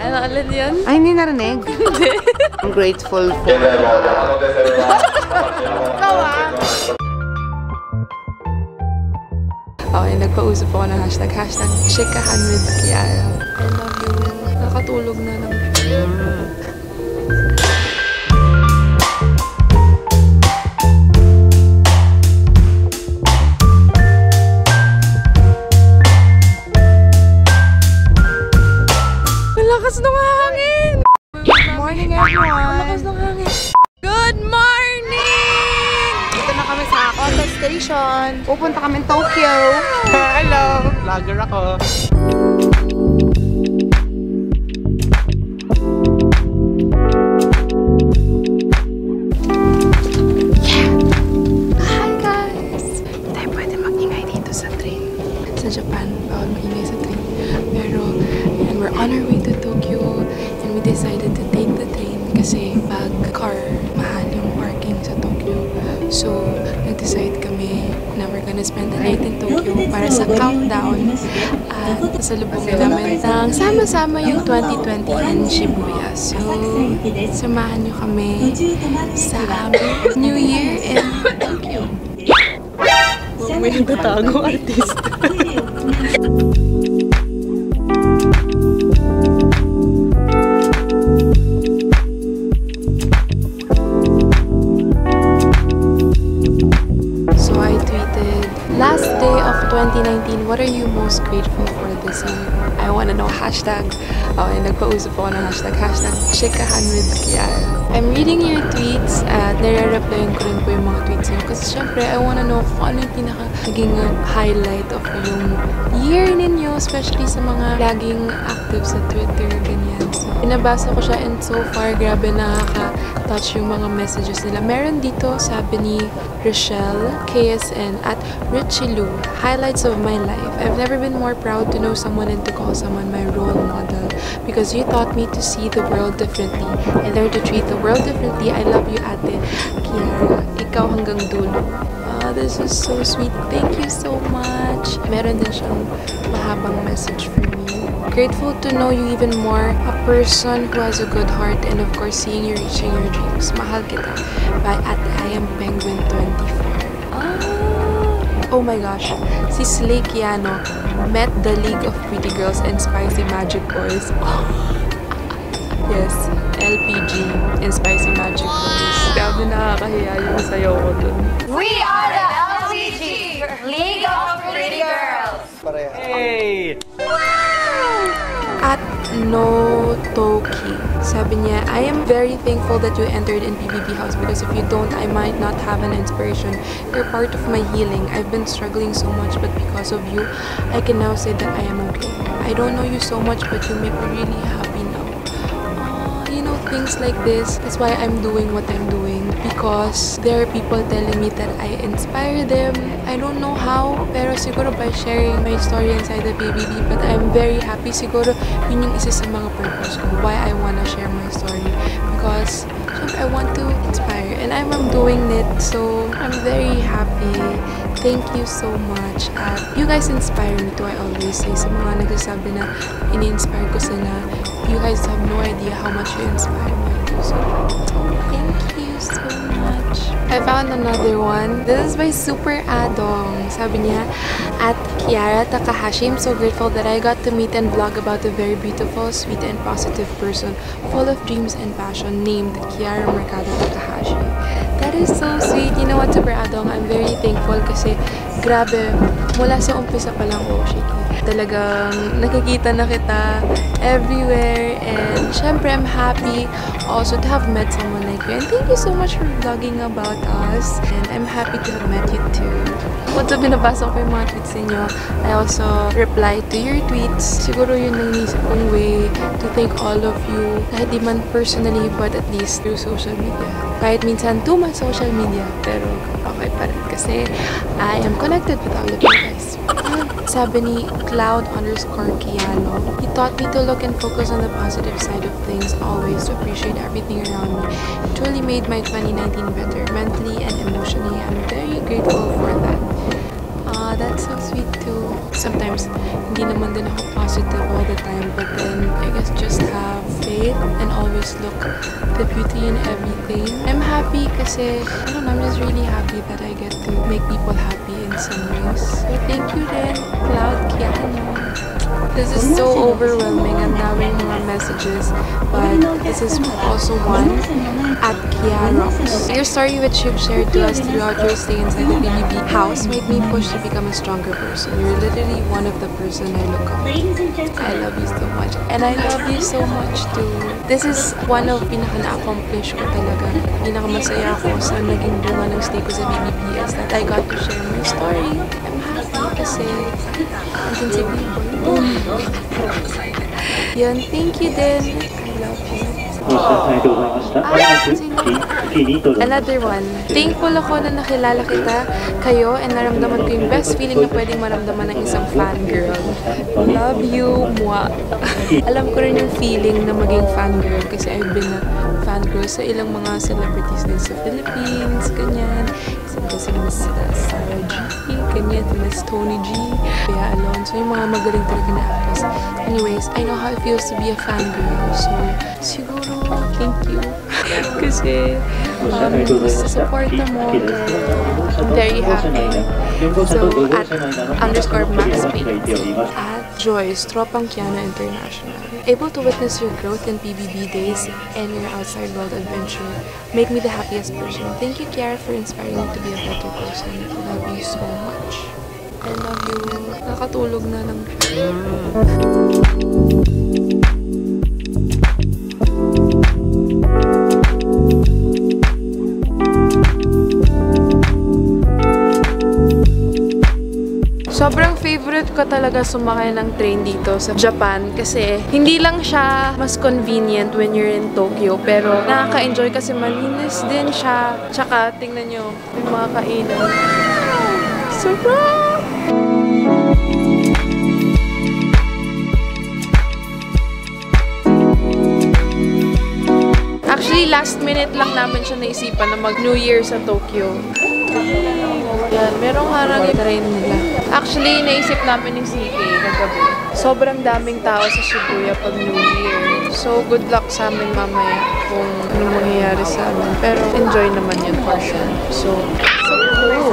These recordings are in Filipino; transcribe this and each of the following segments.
Ano ulit yun? Ay, hindi narinig. Hindi. I'm grateful for... Ikaw ah. Okay, nagpausap ako ng hashtag. Hashtag chikahan with Kiara. I love you, Will. Nakatulog na lang. Lakas ng hangin! Morning, everyone. Lakas ng hangin. Good morning! Dito na kami sa Koto Station. Pupunta kami Tokyo. Hello! Vlogger ako. We're on our way to Tokyo and we decided to take the train kasi pag car, mahal yung parking sa Tokyo. So, nag-decide kami na we're gonna spend the night in Tokyo para sa countdown at sasalubungin namin ng sama-sama yung 2020 in Shibuya. So, samahan nyo kami sa aming New Year in Tokyo. May nagtatago artist. So hashtag. Nagpausap ako ng hashtag, hashtag chikahan with Kiara. I'm reading your tweets uh, at nare-replyan ko rin po yung mga tweets niyo. Kasi syempre, I wanna know kung ano yung pinaka naging highlight of yung year ninyo, especially sa mga laging active sa Twitter, ganyan. So, pinabasa ko siya and so far, grabe nakaka-touch yung mga messages nila. Meron dito, sabi ni Rochelle, KSN, at Richie Lou, highlights of my life. I've never been more proud to know someone and to call someone my role model because you taught me to see the world differently. I learned to treat the world differently. I love you, ate. Kiara, ikaw hanggang dulo. Ah, this is so sweet. Thank you so much. Meron din siyang mahabang message for me. Grateful to know you even more. A person who has a good heart and of course seeing you reaching your dreams. Mahal kita. By at I am Penguin 24. Ah. Oh my gosh. Si Slay Kiano met the League of Pretty Girls and Spicy Magic Boys. Yes, LPG and Spicy Magic Boys. Grabe nakakahiya yung sayaw ko dun. We are the LCG League of Pretty Girls. Hey! At No Toki. Sabi niya, I am very thankful that you entered in PBB House because if you don't, I might not have an inspiration. You're part of my healing. I've been struggling so much, but because of you, I can now say that I am okay. I don't know you so much, but you make me really happy things like this. That's why I'm doing what I'm doing. Because there are people telling me that I inspire them. I don't know how, pero siguro by sharing my story inside the PBB, but I'm very happy. Siguro yun yung isa sa mga purpose ko. Why I wanna share my story. Because, I want to inspire. And I'm doing it, so I'm very happy. Thank you so much. At you guys inspire me too, I always say. Sa mga nagsasabi na ini-inspire ko sila, you guys have no idea how much you inspire me. So, thank you so much. I found another one. This is by Super Adong. Sabi niya, at Kiara Takahashi, I'm so grateful that I got to meet and vlog about a very beautiful, sweet, and positive person full of dreams and passion named Kiara Mercado Takahashi. That is so sweet. You know what, Super Adong? I'm very thankful kasi grabe, mula sa umpisa pa lang, oh, shaky. Talagang nakikita na kita everywhere and syempre I'm happy also to have met someone like you and thank you so much for vlogging about us and I'm happy to have met you too. Once binabasa ko yung mga tweets ninyo, I also reply to your tweets. Siguro yun ang inisip kong way to thank all of you kahit di man personally but at least through social media. Kahit minsan too much social media pero okay pa rin kasi I am connected with all of you guys. Sabi ni Cloud underscore Kiano, he taught me to look and focus on the positive side of things, always to appreciate everything around me. It truly made my 2019 better, mentally and emotionally. I'm very grateful for that. Ah, that's so sweet too. Sometimes, hindi naman din ako positive all the time, but then I guess just have it and always look the beauty in everything. I'm happy kasi, I don't know, I'm just really happy that I get to make people happy in some ways. So thank you then, Cloud Kiano. This is so overwhelming. Ang daming mga messages. But this is also one at Kiarox. Your story which you've shared to us throughout your stay inside the BBB house made me push to become a stronger person. You're literally one of the person I look up. I love you so much. And I love you so much too. This is one of pinaka-na-accomplish ko talaga. Pinaka-masaya ako sa naging bunga ng stay ko sa BBB is that I got to share my story. kasi agency people. Oh. Yun, thank you din. I love you. Ah, another one. Thankful ako na nakilala kita, kayo, and naramdaman ko yung best feeling na pwedeng maramdaman ng isang fangirl. Love you, mwa. Alam ko rin yung feeling na maging fangirl kasi I've been a fangirl sa ilang mga celebrities din sa Philippines, ganyan. Isang kasi Miss Sarah G kanya, ganyan, Miss Tony G, Bea Alonso, yung mga magaling talaga na actress. Anyways, I know how it feels to be a fangirl, so siguro, thank you. Kasi, um, sa support na mo, There you have me. So, at underscore Max Paints at Joyce Tropang International. Able to witness your growth in PBB days and your outside world adventure make me the happiest person. Thank you, Kiara, for inspiring me to be a better person. Love you so much. I love you. Nakatulog na lang siya. Sobrang favorite ko talaga sumakay ng train dito sa Japan kasi hindi lang siya mas convenient when you're in Tokyo pero nakaka-enjoy kasi malinis din siya. Tsaka tingnan nyo, may mga kainan. Sarap! Actually, last minute lang namin siya naisipan na mag New Year sa Tokyo. Yan, merong harang train nila. Actually, naisip namin ni CK kagabi. Sobrang daming tao sa Shibuya pag New Year. So, good luck sa amin mamaya kung ano mangyayari sa amin. Pero, enjoy naman yun for sure. So.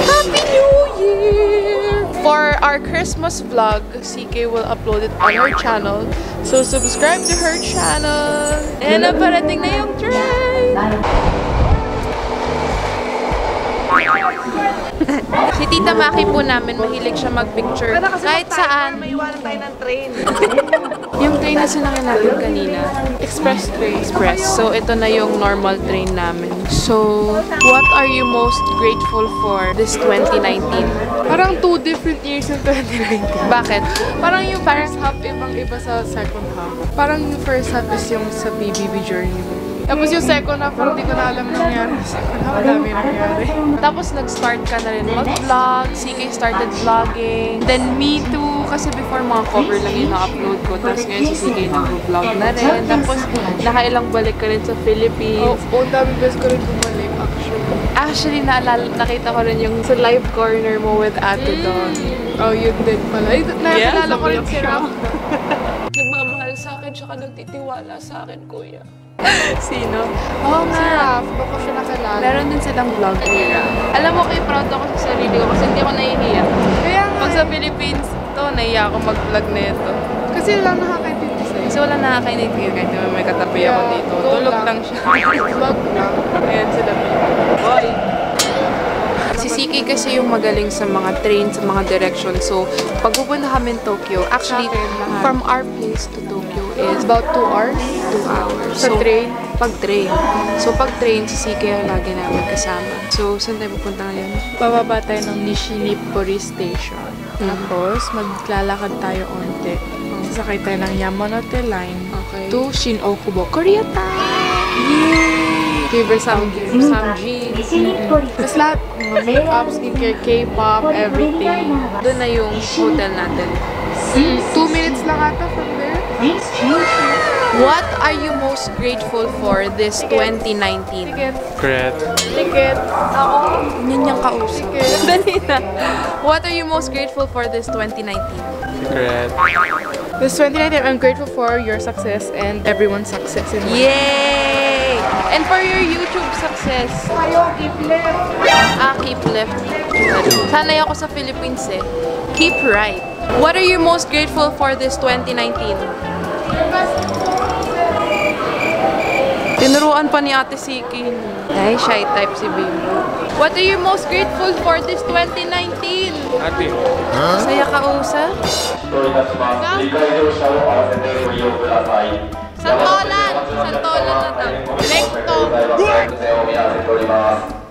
Happy New Year! For our Christmas vlog, CK will upload it on her channel. So, subscribe to her channel. And naparating na yung train! Si Tita Maki po namin, mahilig siya mag-picture. Kahit saan. Maiwanan tayo ng train. Yung train na sinakyan natin kanina, express train. Express. So, ito na yung normal train namin. So, what are you most grateful for this 2019? Parang two different years ng 2019. Bakit? Parang yung first half, ibang-iba sa second half. Parang yung first half is yung sa BBB journey. Tapos yung second half, hindi ko na alam nangyari. Second half, dami nangyari. Tapos nag-start ka na rin mag-vlog, CK started vlogging, then me too, kasi before mga cover lang yung na-upload ko, tapos ngayon si CK nag-vlog na rin, tapos nakailang balik ka rin sa Philippines. Oh, oh dami best ko rin bumalik actually. Actually, naalala, nakita ko rin yung sa live corner mo with Ate Dawn. Oh, yun din pala. Ay, nakilala ko rin si Ram. Nagmamahal sa akin, tsaka nagtitiwala sa akin, kuya. Sino? Oo Si nga. Raf, baka siya nakilala. Meron din silang vlog era. Alam mo, kay proud ako sa sarili ko kasi hindi ako nahihiya. Kaya nga, Pag sa Philippines, to, nahiya ako mag-vlog na ito. kasi wala nakakaintindi sa'yo. Kasi wala nakakainig kahit naman may katabi ako Yeah, dito. go Tulog lang. lang siya. Vlog lang. Ayan sila. Boy! Si CK kasi yung magaling sa mga train, sa mga direction. So, pag pupunta kami in Tokyo, actually, from our place to Tokyo is About two hours. two hours. Sa train? Pag train. So, pag train, si CK ang lagi namin kasama. So, saan tayo pupunta ngayon? Bababa tayo ng Nishinipori Station. Mm. Tapos, maglalakad tayo onte. Sasakay tayo ng Yamanote Line Okay. to Shin-Okubo, Koreatown! Yay! Favorite Samji. Samji. Tapos lahat, makeup, skincare, K-pop, everything. Doon na yung hotel natin. Mm, two minutes lang ata from there. What are you most grateful for this 2019? Ticket. Secret. Ticket. Ako. Yun yung kausap. Ticket. Dali na. What are you most grateful for this 2019? Secret. This 2019, I'm grateful for your success and everyone's success in life. Yay! And for your YouTube success. Ah, keep left. Sanay ako sa Philippines eh. Keep right. What are you most grateful for this 2019? Tinuruan pa ni Ate Siki. Ay, shy type si Bimbo. What are you most grateful for this 2019? Ate. Saya ka, Usa? Santolan! Santolan na daw. Recto!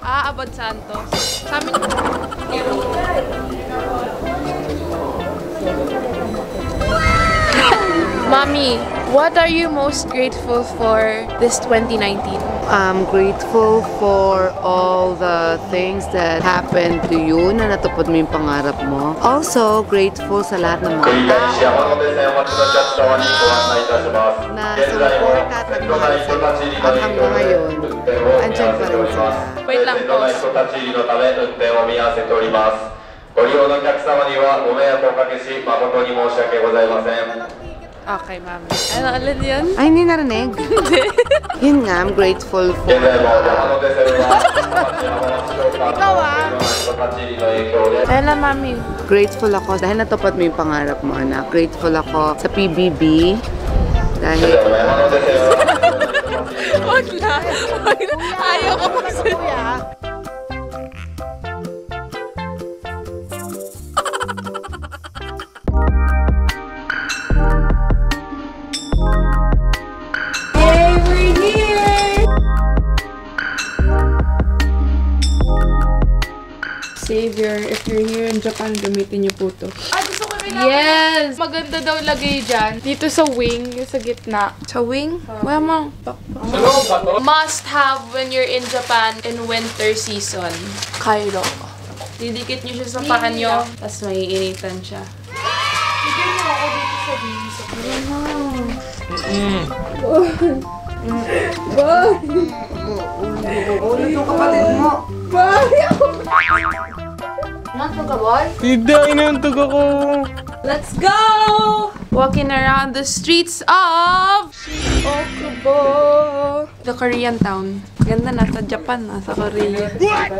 Ah, Abad. Sa amin... Mommy, what are you most grateful for this 2019? I'm grateful for all the things that happened to you na natupad mo yung pangarap mo. Also, grateful sa lahat ng mga tao na support at nagmahal sa at hanggang ngayon, andyan pa rin sila. Wait lang po. 人たちのため運転を見合わせております。ご利用のお客様にはご迷惑をおかけし誠に申し訳ございません。 Okay, ma'am. Ano, alin yun? Ay, hindi narinig. Hindi. yun nga, I'm grateful for... Ikaw ah! Ella, mami. Grateful ako dahil natupad mo yung pangarap mo, anak. Grateful ako sa PBB. Dahil... Wag na! Wag! Ayaw ko pa sa'yo. Savior, if you're here in Japan, gamitin niyo po to. Ah, gusto ko rin Yes! Maganda daw lagay dyan. Dito sa wing, yung sa gitna. Sa wing? Wala mo. Must have when you're in Japan in winter season. Kairo. Didikit niyo siya sa paa niyo, tapos maiinitan siya. Hindi, inuntog ako. Let's go! Walking around the streets of Okubo. The Korean town. Ganda, nasa Japan, nasa Korea.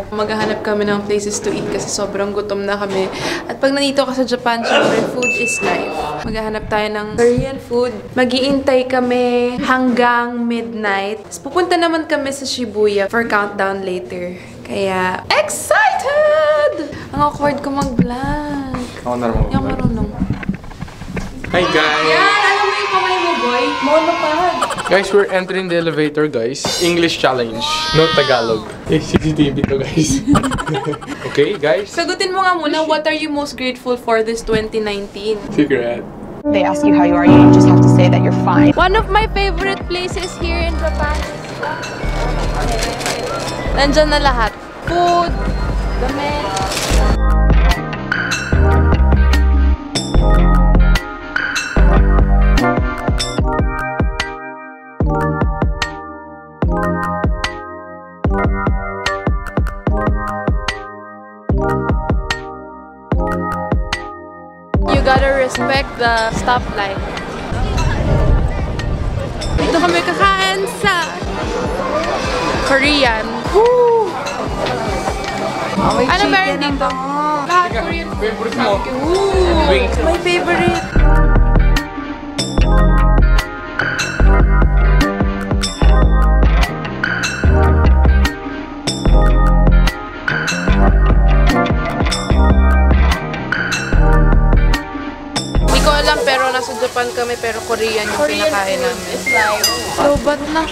Maghahanap kami ng places to eat kasi sobrang gutom na kami. At pag nandito ka sa Japan, syempre, food is life. Maghahanap tayo ng Korean food. Magiintay kami hanggang midnight. Pupunta naman kami sa Shibuya for countdown later. Kaya, excited! Ang awkward ko mag-vlog. Ako na naman. Hindi ako marunong. Hi guys! Yan! Alam mo yung kamay mo, boy? Monopod. Guys, we're entering the elevator, guys. English challenge. No Tagalog. Eh, CCTV to, guys. okay, guys? Sagutin mo nga muna, what are you most grateful for this 2019? Secret. They ask you how you are, you just have to say that you're fine. One of my favorite places here in Japan is... Nandyan na lahat. Food, damit, the stoplight. Dito kami kakain sa Korean. Woo! Ano meron dito? Lahat Korean. Favorite mo? Wings. my favorite. Alam pero nasa Japan kami pero Korean yung pinakain namin. is like, lobat na.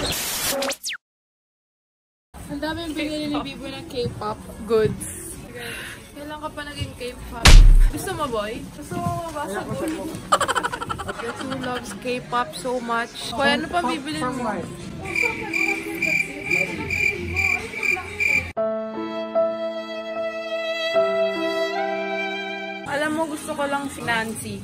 Ang daming binili ni Bibo ng K-pop goods. Kailan ka pa naging K-pop? Gusto mo, boy? Gusto mo mabasa? Guess who loves K-pop so much? Kaya ano pa bibili mo? Alam mo, gusto ko lang si Nancy.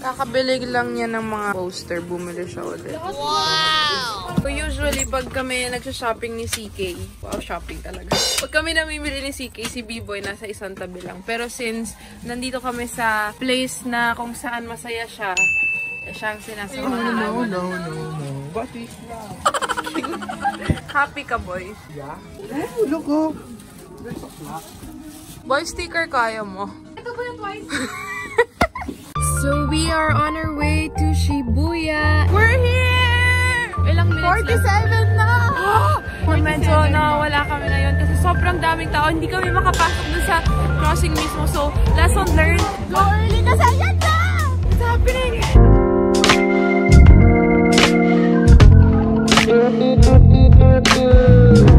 Kakabili lang niya ng mga poster. Bumili siya ulit. Wow! So usually, pag kami nagsha-shopping ni CK, wow, shopping talaga. Pag kami namimili ni CK, si B-Boy nasa isang tabi lang. Pero since nandito kami sa place na kung saan masaya siya, eh, siya ang sinasama. No, no, no, no, no. What is Happy ka, boy? Yeah. look, oh. Boy, sticker kaya mo. so we are on our way to Shibuya. We're here! Ilang minutes 47 na! Medyo na wala kami na yun kasi sobrang daming tao. Hindi kami makapasok dun sa crossing mismo. So, lesson learned. Go early kasi ayan na! It's happening! It's happening!